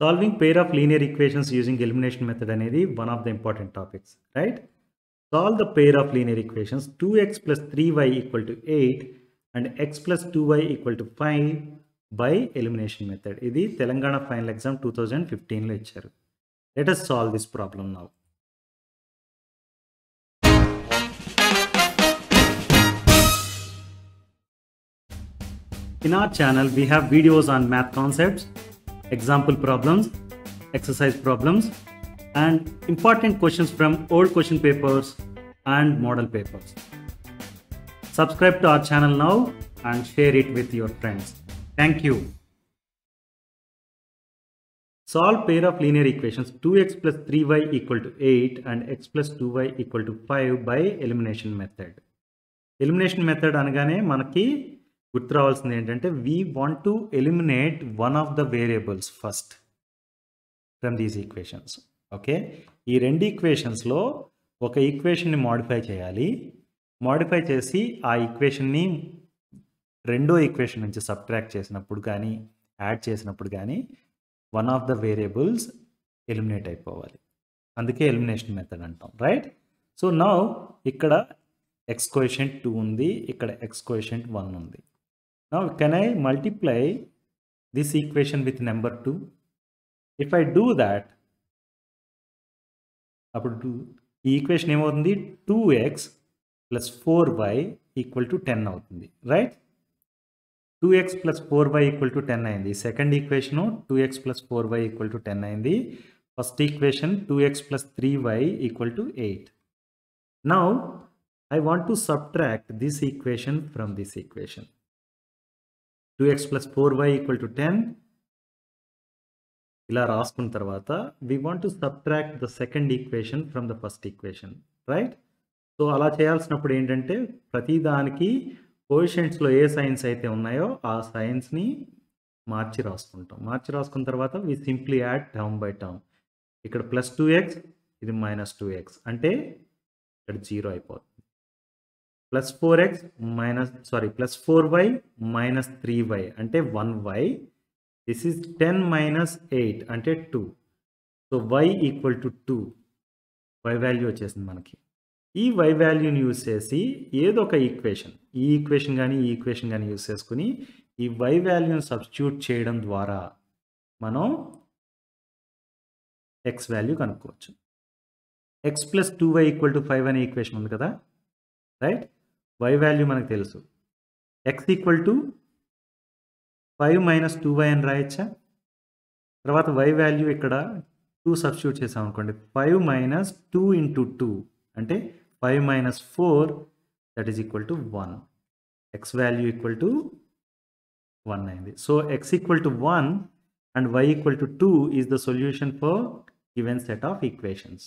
solving pair of linear equations using elimination method అనేది one of the important topics right solve the pair of linear equations two x plus three y equal to eight and x plus two y equal to five by elimination method ఇది Telangana final exam two thousand ఫిఫ్టీన్లో ఇచ్చారు let us solve this problem now In our channel, we have videos on math concepts, example problems, exercise problems, and important questions from old question papers and model papers. Subscribe to our channel now and share it with your friends. Thank you. Solve pair of linear equations 2x plus 3y equal to 8 and x plus 2y equal to 5 by elimination method. Elimination method అనగానే మనకి గుర్తు రావాల్సింది ఏంటంటే we want to eliminate one of the variables first from these equations okay ఈ రెండు ఈక్వేషన్స్లో ఒక ఈక్వేషన్ని modify చేయాలి. మాడిఫై చేసి ఆ ఈక్వేషన్ని రెండో ఈక్వేషన్ నుంచి సబ్ట్రాక్ట్ చేసినప్పుడు కానీ యాడ్ చేసినప్పుడు కానీ one of the variables eliminate అయిపోవాలి. అందుకే ఎలిమినేషన్ మెథడ్ అంటాం. రైట్ సో నౌ ఇక్కడ ఎక్స్ కోషెంట్ టూ ఉంది ఇక్కడ ఎక్స్ కోషెంట్ వన్ ఉంది. now can I multiply this equation with number two if I do that అప్పుడు ఈ ఈక్వేషన్ ఏమవుతుంది two x plus four y equal to ten అవుతుంది right two x plus four y equal to ten అయింది second equation two x plus four y equal to ten అయింది first equation two x plus three y equal to eight now I want to subtract this equation from Two X plus four Y equal to ten ఇలా రాసుకున్న తర్వాత we want to subtract the second equation from the first equation right so అలా చేయాల్సినప్పుడు ఏంటంటే ప్రతిదానికి కోషెంట్స్లో ఏ science అయితే ఉన్నాయో ఆ సైన్స్ని మార్చి రాసుకుంటాం. మార్చి రాసుకున్న తర్వాత we simply add term by term ఇక్కడ ప్లస్ టూ ఎక్స్ ఇది మైనస్ టూ ఎక్స్ అంటే ఇక్కడ జీరో అయిపోతుంది. Plus four X minus sorry plus four Y minus three Y అంటే one Y. This is ten minus eight అంటే two so Y equal to two Y value వచ్చేసింది మనకి. ఈ why వాల్యూని use చేసి ఏదో ఒక ఈక్వేషన్ ఈ ఈక్వేషన్ కానీ ఈ ఈక్వేషన్ కానీ యూజ్ చేసుకుని ఈ వై వాల్యూని సబ్స్టిట్యూట్ చేయడం ద్వారా మనం ఎక్స్ వాల్యూ కనుక్కోవచ్చు. X plus two Y equal to five అనే ఈక్వేషన్ ఉంది కదా? రైట్? వై వాల్యూ మనకు తెలుసు. X equal to five minus two Y అని రాయొచ్చా? తర్వాత వై వాల్యూ ఇక్కడ టూ సబ్స్టిట్యూట్ చేసాం అనుకోండి. Five minus two into two అంటే five minus four that is equal to one X value equal to one అయింది. So X equal to one and Y equal to two is the solution for given set of equations